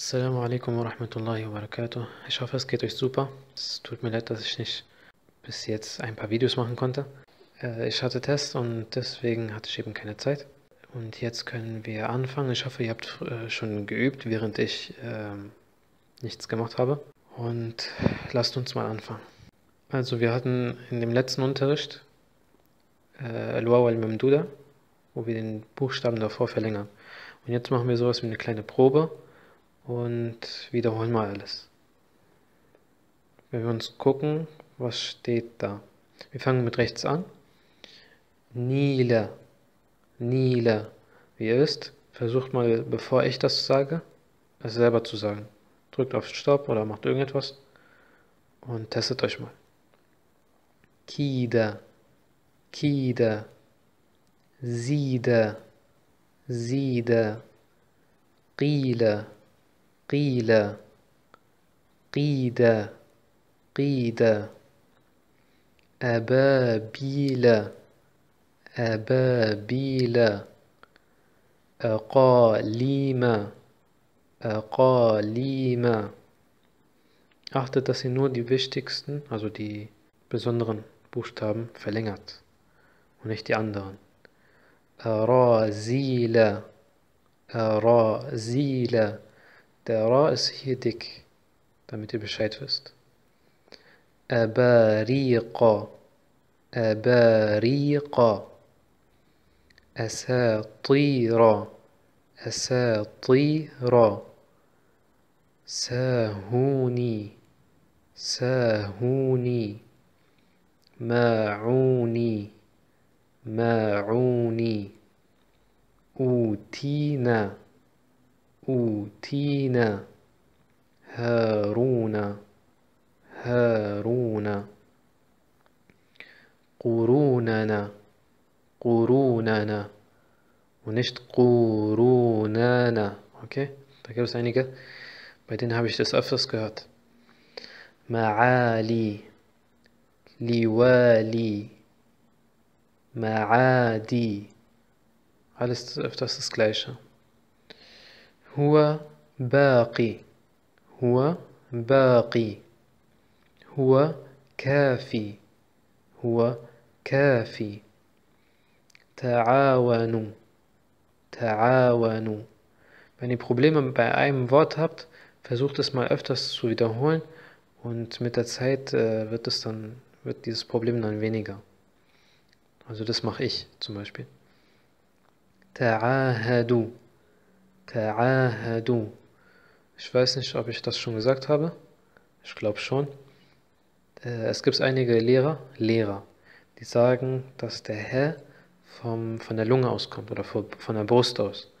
Assalamu alaikum wa rahmatullahi wa barakatuh. Ich hoffe, es geht euch super. Es tut mir leid, dass ich nicht bis jetzt ein paar Videos machen konnte. Äh, ich hatte Test und deswegen hatte ich eben keine Zeit. Und jetzt können wir anfangen. Ich hoffe, ihr habt äh, schon geübt, während ich äh, nichts gemacht habe. Und lasst uns mal anfangen. Also wir hatten in dem letzten Unterricht äh, Al-Waw al-Mamduda, wo wir den Buchstaben davor verlängern. Und jetzt machen wir sowas wie eine kleine Probe und wiederholen mal alles. Wenn wir uns gucken, was steht da? Wir fangen mit rechts an. Nila. Nila. Wie ihr wisst, versucht mal, bevor ich das sage, es selber zu sagen. Drückt auf Stopp oder macht irgendetwas und testet euch mal. Kida. Kida. Sida. Sida. Qila. قيل قيد قيد أبابيل أبابيل أقاليم أقاليم Achtet, dass ihr nur die wichtigsten, also die besonderen Buchstaben verlängert und nicht die anderen. Razila, Razila. Der Ra ist hier dick, damit ihr Bescheid wisst. أباريق. أباريق. أساطير. أساطير. ساهوني. ساهوني. ماعوني ماعوني أوتينا. أوتينا هارون هارون قروننا قروننا und nicht Qurunana. Okay? Da gibt es einige, bei denen habe ich das öfters gehört. Ma'ali, Liwali, Ma'adi. Alles öfters das Gleiche. هو باقي هو باقي هو كافي هو كافي تعاونوا تعاونوا Wenn ihr Probleme bei einem Wort habt, versucht es mal öfters zu wiederholen und mit der Zeit äh, wird es dann wird dieses Problem dann weniger. Also das mache ich zum Beispiel. Ta'ahadu Ta'ahadu. Ich weiß nicht, ob ich das schon gesagt habe. Ich glaube schon. Äh, es gibt einige Lehrer, Lehrer, die sagen, dass der Herr vom, von der Lunge auskommt oder von der Brust aus.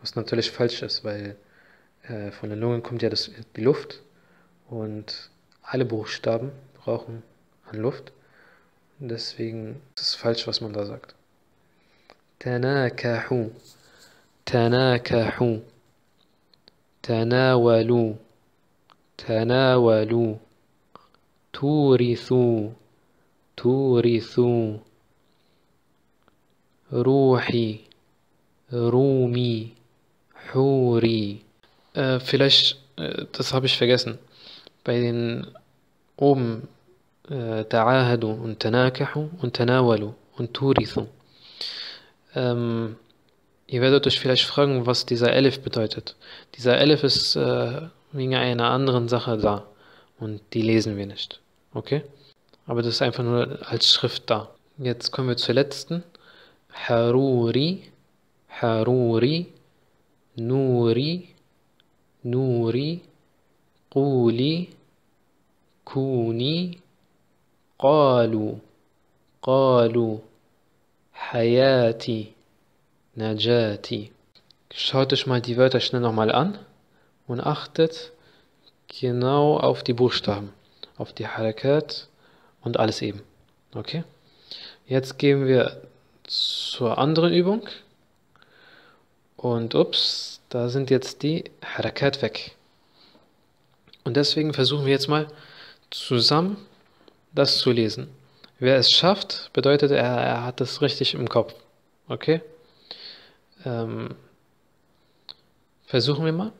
Was natürlich falsch ist, weil äh, von der Lunge kommt ja das, die Luft und alle Buchstaben brauchen an Luft. Deswegen ist es falsch, was man da sagt. Tanakahu. تناكحوا. تناولوا. تناولوا. تورثوا. تورثوا. روحي. رومي. حوري. äh, vielleicht das habe ich vergessen bei den oben äh, تعاهدوا und تناكحوا und تناولوا und تورثوا. ähm, Ihr werdet euch vielleicht fragen, was dieser Elif bedeutet. Dieser Elif ist äh, wegen einer anderen Sache da und die lesen wir nicht. Okay? Aber das ist einfach nur als Schrift da. Jetzt kommen wir zur letzten. Haruri, Haruri, Nuri, Nuri, Quli, Kuni, Qalu, Qalu, Hayati. Najati. Schaut euch mal die Wörter schnell nochmal an und achtet genau auf die Buchstaben, auf die Harakat und alles eben. Okay? Jetzt gehen wir zur anderen Übung. Und ups, da sind jetzt die Harakat weg. Und deswegen versuchen wir jetzt mal zusammen das zu lesen. Wer es schafft, bedeutet er, er hat es richtig im Kopf. Okay? Ähm, versuchen wir mal.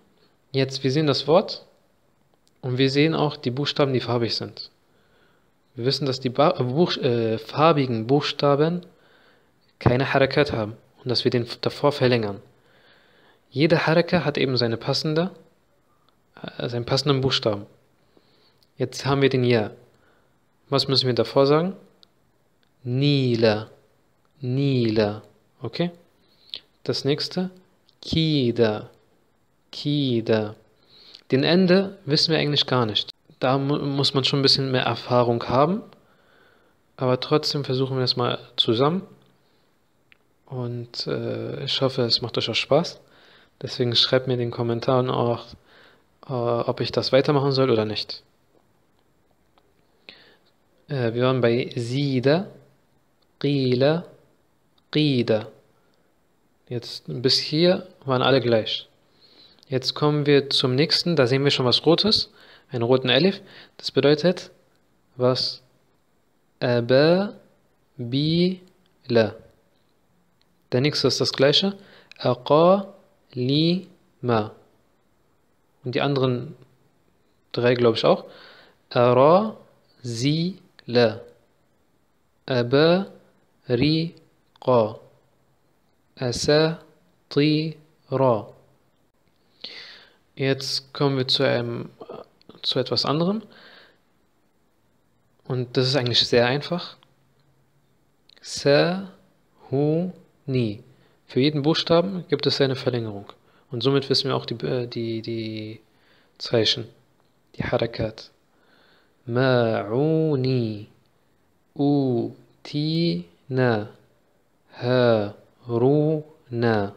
Jetzt, wir sehen das Wort und wir sehen auch die Buchstaben, die farbig sind. Wir wissen, dass die ba Buch äh, farbigen Buchstaben keine Harakat haben und dass wir den davor verlängern. Jede Haraka hat eben seine passende, äh, seinen passenden Buchstaben. Jetzt haben wir den Ja. Was müssen wir davor sagen? Nila. Nila. Okay? Das nächste. Kida. Kida. Den Ende wissen wir eigentlich gar nicht. Da mu muss man schon ein bisschen mehr Erfahrung haben. Aber trotzdem versuchen wir es mal zusammen. Und äh, ich hoffe, es macht euch auch Spaß. Deswegen schreibt mir in den Kommentaren auch, äh, ob ich das weitermachen soll oder nicht. Äh, wir waren bei Sida, Qila, Qida. Jetzt bis hier waren alle gleich. Jetzt kommen wir zum nächsten, da sehen wir schon was Rotes, einen roten Elif. Das bedeutet, was Aba, Bi, La. Der nächste ist das gleiche. Aqa, Li, Ma. Und die anderen drei glaube ich auch. Ara, Si, La. Aba, Ri, Qa. Asatira. Jetzt kommen wir zu, einem, zu etwas anderem. Und das ist eigentlich sehr einfach. Sa-hu-ni. Für jeden Buchstaben gibt es eine Verlängerung. Und somit wissen wir auch die, äh, die, die Zeichen, die Harakat. Ma'uni. Utina. Harun هارونا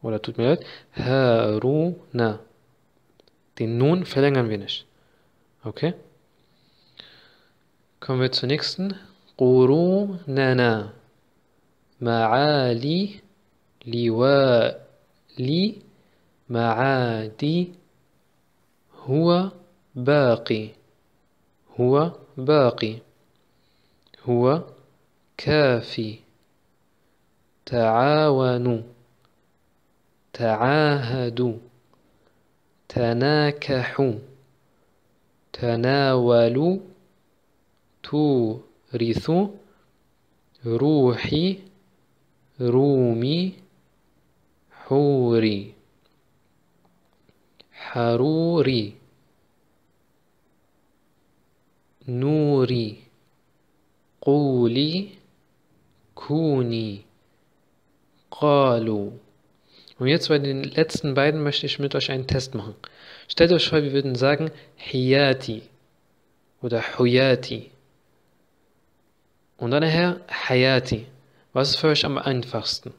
oder tut mir leid, Haruna. Den Nun verlängern wir nicht. Okay? Kommen wir zur nächsten. Qurunana. Ma'ali. Liwali. Ma'adi. Huwa. باقي هو باقي هو كافي تعاونوا تعاهدوا تناكحوا تناولوا تورثوا روحي رومي حوري حروري Nuri, Quli, Kuni, Qalu. Und jetzt bei den letzten beiden möchte ich mit euch einen Test machen. Stellt euch vor, wir würden sagen Hiyati oder Huyati. Und dann nachher Hayati. Was ist für euch am einfachsten?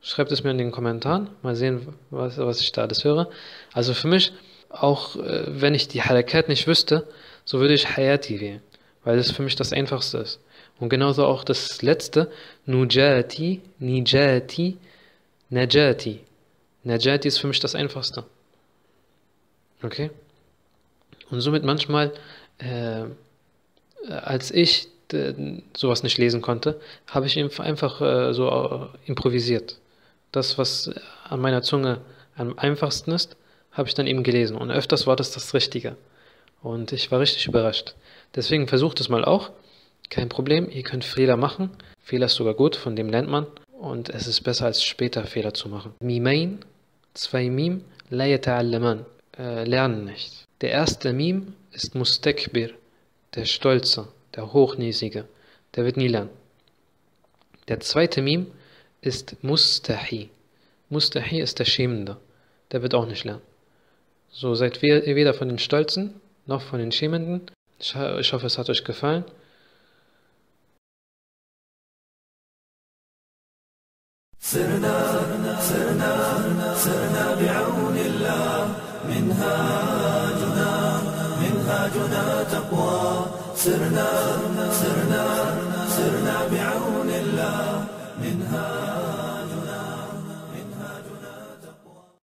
Schreibt es mir in den Kommentaren. Mal sehen, was, was ich da alles höre. Also für mich auch äh, wenn ich die Harakat nicht wüsste, so würde ich Hayati wählen, weil das für mich das Einfachste ist. Und genauso auch das letzte, Nujati, Nijati, Najati. Najati ist für mich das Einfachste. Okay? Und somit manchmal, äh, als ich sowas nicht lesen konnte, habe ich einfach äh, so äh, improvisiert. Das, was an meiner Zunge am einfachsten ist, habe ich dann eben gelesen. Und öfters war das das Richtige. Und ich war richtig überrascht. Deswegen versucht es mal auch. Kein Problem, ihr könnt Fehler machen. Fehler ist sogar gut, von dem lernt man. Und es ist besser, als später Fehler zu machen. Mimain, zwei Mim, la yata'allaman, äh, lernen nicht. Der erste Mim ist Mustakbir, der Stolze, der Hochnäsige. Der wird nie lernen. Der zweite Mim ist Mustahi. Mustahi ist der Schämende. Der wird auch nicht lernen. So seid ihr weder von den Stolzen noch von den Schämenden. Ich hoffe, es hat euch gefallen. صرنا صرنا صرنا بعون الله. منهاجنا منهاجنا تقوى. صرنا صرنا صرنا بعون